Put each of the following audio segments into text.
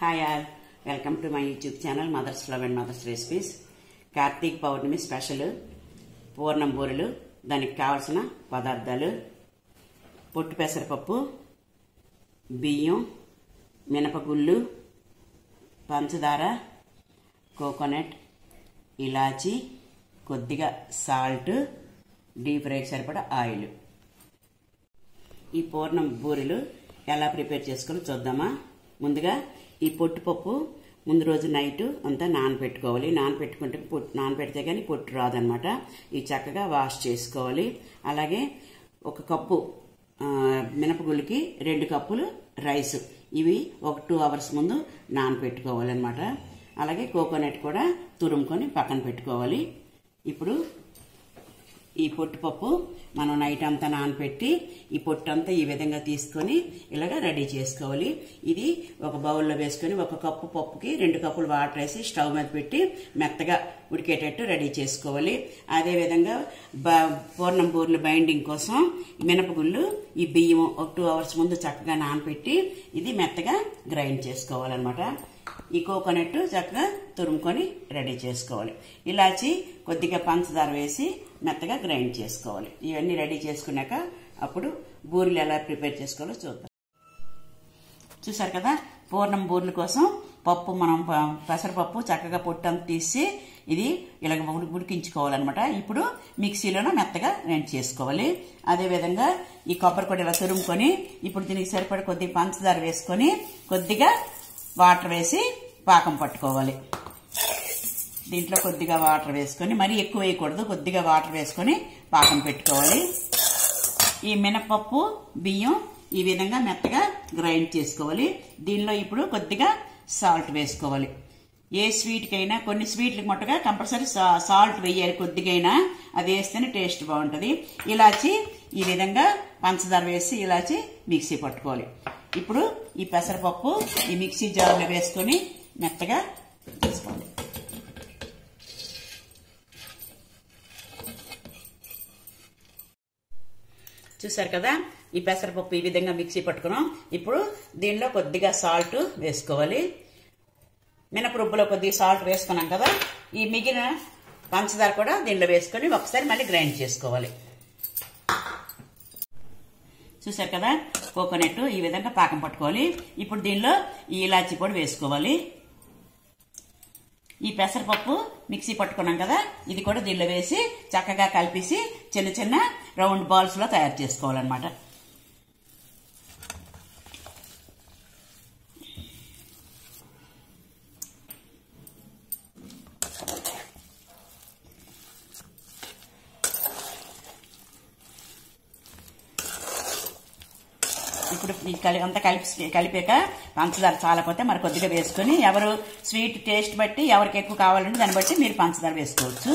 Hi all welcome to my YouTube channel mothers love and mothers recipes Karthik Pournami special Purnam Burelu దానికి కావలసిన పదార్థాలు పొట్టు పెసరపప్పు బియ్యం మినపగుళ్ళు పంచదార కోకోనట్ ఇలాచి కొద్దిగా సాల్ట్ డీప్ ఫ్రైకి సరిపడా ఆయిల్. ఈ పూర్ణం బూరెలు ఎలా ప్రిపేర్ చేసుకుని చూద్దామా? ముందుగా ఈ పొట్టు పప్పు ముందు రోజు నైట్ అంతా నానబెట్టుకోవాలి. నానబెట్టుకుంటే పొట్టు నానబెడితే కానీ పొట్టు రాదనమాట. ఈ చక్కగా వాష్ చేసుకోవాలి. అలాగే ఒక కప్పు మినపగుళ్ళకి రెండు కప్పులు రైస్. ఇవి ఒక టూ అవర్స్ ముందు నానబెట్టుకోవాలన్నమాట. అలాగే కోకోనట్ కూడా తురుముకొని పక్కన పెట్టుకోవాలి. ఇప్పుడు ఈ పొట్టుపప్పు మనం నైట్ అంతా నానపెట్టి ఈ పొట్టు అంతా ఈ విధంగా తీసుకొని ఇలాగ రెడీ చేసుకోవాలి. ఇది ఒక బౌల్లో వేసుకొని ఒక కప్పు పప్పుకి రెండు కప్పులు వాటర్ వేసి స్టవ్ మీద పెట్టి మెత్తగా ఉడికేటట్టు రెడీ చేసుకోవాలి. అదేవిధంగా బ- పూర్ణం బూర్లు బైండింగ్ కోసం మినపగుళ్ళు ఈ బియ్యం ఒక టూ అవర్స్ ముందు చక్కగా నానపెట్టి ఇది మెత్తగా గ్రైండ్ చేసుకోవాలన్నమాట. ఈ కోకోనట్ చక్కగా తురుముకొని రెడీ చేసుకోవాలి. ఇలాచి కొద్దిగా పంచదార వేసి మెత్తగా గ్రైండ్ చేసుకోవాలి. ఇవన్నీ రెడీ చేసుకున్నాక అప్పుడు బూరెలు ఎలా ప్రిపేర్ చేసుకోవాలో చూద్దాం. చూసారు కదా? పూర్ణం బూరెల కోసం పప్పు మనం ప- పెసరపప్పు చక్కగా పొట్టంత తీసి ఇది ఇలాగ ఉడికించుకోవాలన్నమాట. ఇప్పుడు మిక్సీలోనే మెత్తగా గ్రైండ్ చేసుకోవాలి. అదేవిధంగా ఈ కొబ్బరి కూడా ఇలా తురుముకొని ఇప్పుడు దీనికి సరిపడ కొద్దిగా పంచదార వేసుకొని కొద్దిగా వాటర్ వేసి పాకం పట్టుకోవాలి. దీంట్లో కొద్దిగా వాటర్ వేసుకొని మరీ ఎక్కువ వేయకూడదు కొద్దిగా వాటర్ వేసుకొని పాకం పెట్టుకోవాలి. ఈ మినపప్పు బియ్యం ఈ విధంగా మెత్తగా గ్రైండ్ చేసుకోవాలి. దీనిలో ఇప్పుడు కొద్దిగా సాల్ట్ వేసుకోవాలి. ఏ స్వీట్కైనా కొన్ని స్వీట్లకు మట్టుగా కంపల్సరీ సాల్ట్ వేయాలి కొద్దిగైనా. అది వేస్తేనే టేస్ట్ బాగుంటుంది. ఇలాచి ఈ విధంగా పంచదార వేసి ఇలాచి మిక్సీ పట్టుకోవాలి. ఇప్పుడు ఈ పెసరపప్పు ఈ మిక్సీ జార్లో వేసుకొని మెత్తగా తీసుకోండి చూసారు కదా? ఈ పెసరపప్పు ఈ విధంగా మిక్సీ పట్టుకున్నాం. ఇప్పుడు దీనిలో కొద్దిగా సాల్ట్ వేసుకోవాలి. మినపరుబ్బులో కొద్దిగా సాల్ట్ వేసుకున్నాం కదా? ఈ మిగిలిన పంచదార కూడా దీనిలో వేసుకొని ఒకసారి మళ్ళీ గ్రైండ్ చేసుకోవాలి. చూసారు కదా? కోకోనట్ ఈ విధంగా పాకం పట్టుకోవాలి. ఇప్పుడు దీనిలో ఈ ఇలాచి పొడి వేసుకోవాలి. ఈ పెసరపప్పు మిక్సీ పట్టుకున్నాం కదా ఇది కూడా దీనిలో వేసి చక్కగా కలిపేసి చిన్న చిన్న రౌండ్ బాల్స్లో తయారు చేసుకోవాలన్నమాట. ఇప్పుడు కలి అంతా కలిపి కలిపాక పంచదార చాలకపోతే మరి కొద్దిగా వేసుకొని ఎవరు స్వీట్ టేస్ట్ బట్టి ఎవరికి ఎక్కువ కావాలంటే దాన్ని బట్టి మీరు పంచదార వేసుకోవచ్చు.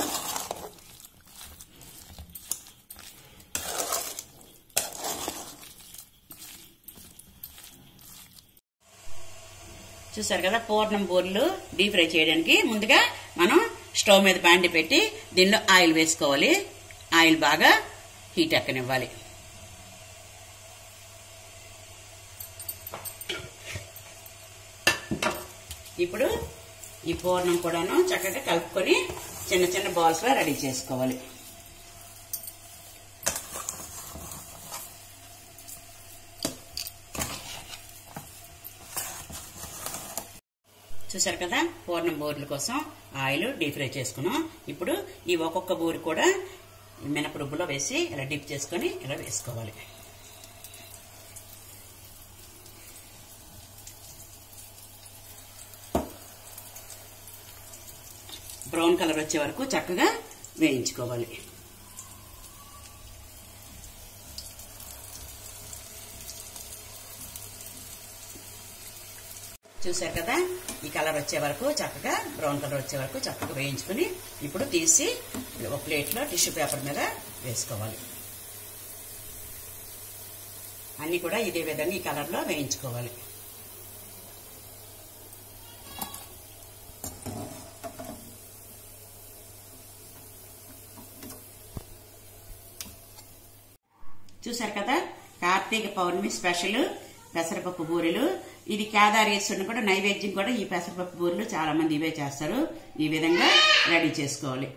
చూసారు కదా పూర్ణం బూరెలు డీప్ ఫ్రై చేయడానికి. ముందుగా మనం స్టవ్ మీద బాండి పెట్టి దీనిలో ఆయిల్ వేసుకోవాలి. ఆయిల్ బాగా హీట్ ఎక్కనివ్వాలి. ఇప్పుడు ఈ పూర్ణం కూడాను చక్కగా కలుపుకొని చిన్న చిన్న బాల్స్ రెడీ చేసుకోవాలి. చూసారు కదా? పూర్ణం బూరెల కోసం ఆయిల్ డీప్ ఫ్రై చేసుకున్నాం. ఇప్పుడు ఈ ఒక్కొక్క బూరి కూడా మినప రుబ్బులో వేసి ఇలా డిప్ చేసుకొని ఇలా వేసుకోవాలి. బ్రౌన్ కలర్ వచ్చే వరకు చక్కగా వేయించుకోవాలి. చూసారు కదా? ఈ కలర్ వచ్చే వరకు చక్కగా బ్రౌన్ కలర్ వచ్చే వరకు చక్కగా వేయించుకుని ఇప్పుడు తీసి ఒక ప్లేట్లో టిష్యూ పేపర్ మీద వేసుకోవాలి. అన్నీ కూడా ఇదే విధంగా ఈ కలర్లో వేయించుకోవాలి. చూసారు కదా? కార్తీక పౌర్ణమి స్పెషల్ పెసరపప్పు బూరెలు. ఇది కేదారేశ్వరుని కూడా నైవేద్యం కూడా ఈ పెసరపప్పు బూరెలు చాలా మంది ఇవే చేస్తారు. ఈ విధంగా రెడీ చేసుకోవాలి.